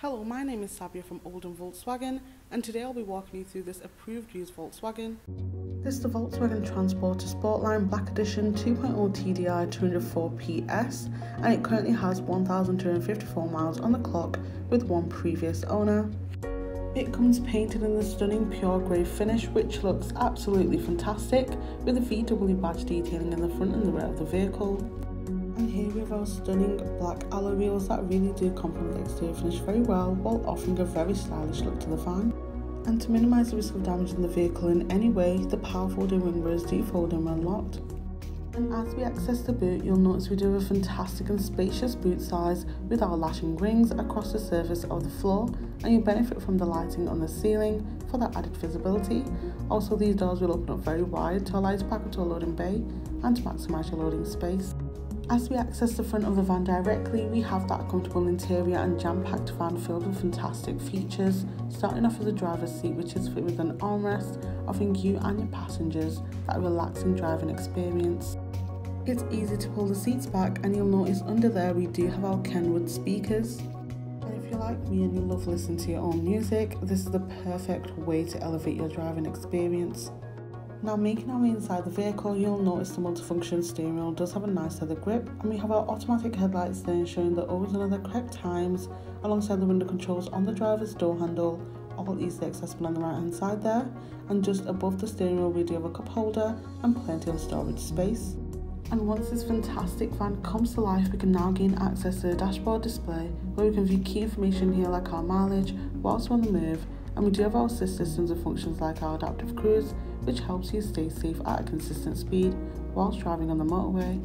Hello, my name is Sabia from Oldham Volkswagen and today I'll be walking you through this approved used Volkswagen. This is the Volkswagen Transporter Sportline Black Edition 2.0 TDI 204 PS and it currently has 1,254 miles on the clock with one previous owner. It comes painted in the stunning pure grey finish which looks absolutely fantastic with the VW badge detailing in the front and the rear of the vehicle. And here have our stunning black alloy wheels that really do complement the exterior finish very well while offering a very stylish look to the van. And to minimise the risk of damaging the vehicle in any way, the power folding wing mirrors do fold in when locked. And as we access the boot, you'll notice we do have a fantastic and spacious boot size with our lashing rings across the surface of the floor and you benefit from the lighting on the ceiling for that added visibility. Also these doors will open up very wide to allow you to pack into a loading bay and to maximise your loading space. As we access the front of the van directly, we have that comfortable interior and jam-packed van filled with fantastic features, starting off with the driver's seat which is fitted with an armrest, offering you and your passengers that relaxing driving experience. It's easy to pull the seats back and you'll notice under there we do have our Kenwood speakers. And if you're like me and you love listening to your own music, this is the perfect way to elevate your driving experience. Now making our way inside the vehicle, you'll notice the multifunction steering wheel does have a nice leather grip and we have our automatic headlights there showing the overs and other correct times alongside the window controls on the driver's door handle, all easily accessible on the right hand side there. And just above the steering wheel we do have a cup holder and plenty of storage space. And once this fantastic van comes to life, we can now gain access to the dashboard display where we can view key information here like our mileage whilst we're on the move and we do have our assist systems and functions like our adaptive cruise which helps you stay safe at a consistent speed whilst driving on the motorway.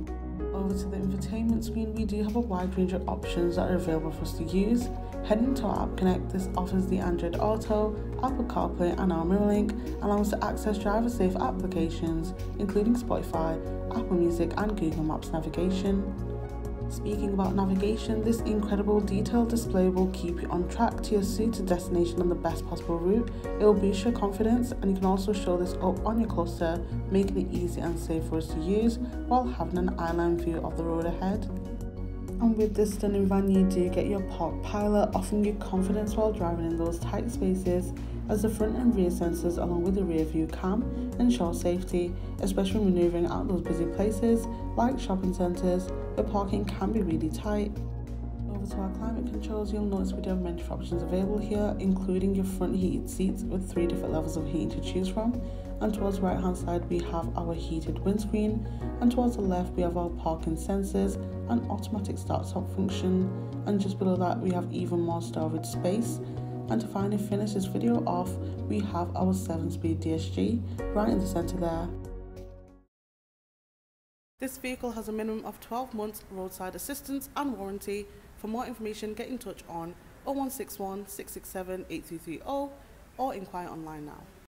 Over to the infotainment screen, we do have a wide range of options that are available for us to use. Heading to our App Connect, this offers the Android Auto, Apple CarPlay and our MirrorLink, allowing us to access driver-safe applications, including Spotify, Apple Music and Google Maps navigation. Speaking about navigation, this incredible detailed display will keep you on track to your suited destination on the best possible route. It will boost your confidence and you can also show this up on your cluster, making it easy and safe for us to use while having an island view of the road ahead. And with this stunning van, you do get your park pilot, offering you confidence while driving in those tight spaces as the front and rear sensors along with the rear view cam ensure safety, especially when manoeuvring out those busy places like shopping centres where parking can be really tight. Over to our climate controls, you'll notice we do have many different options available here, including your front heated seats with three different levels of heating to choose from. And towards the right hand side, we have our heated windscreen, and towards the left, we have our parking sensors and automatic start stop function. And just below that, we have even more storage space and to finally finish this video off, we have our 7-speed DSG right in the centre there. This vehicle has a minimum of 12 months roadside assistance and warranty. For more information, get in touch on 0161 667 8330 or inquire online now.